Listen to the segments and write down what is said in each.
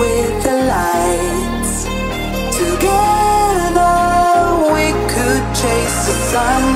with the lights. Together we could chase the sun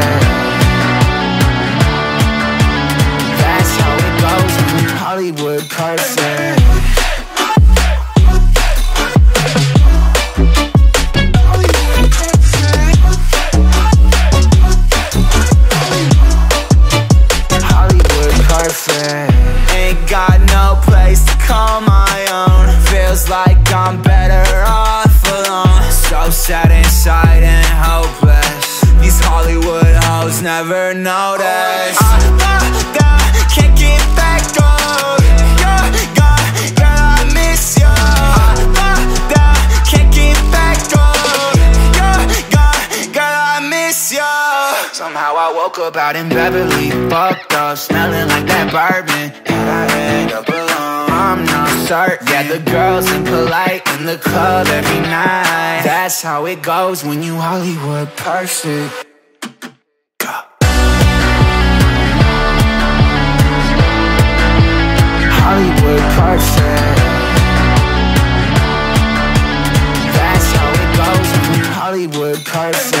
Like I'm better off alone. So sad inside and hopeless. These Hollywood hoes never notice. Oh, can't get back on. You're gone, girl, I miss you. Can't get back on. You're gone, girl, I miss you. Somehow I woke up out in Beverly, fucked up, smelling like that bourbon. And I end up. I'm not certain. Yeah, the girls impolite in the club every night. That's how it goes when you Hollywood perfect. Hollywood perfect. That's how it goes when you Hollywood perfect.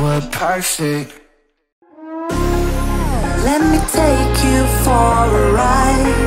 were perfect Let me take you for a ride.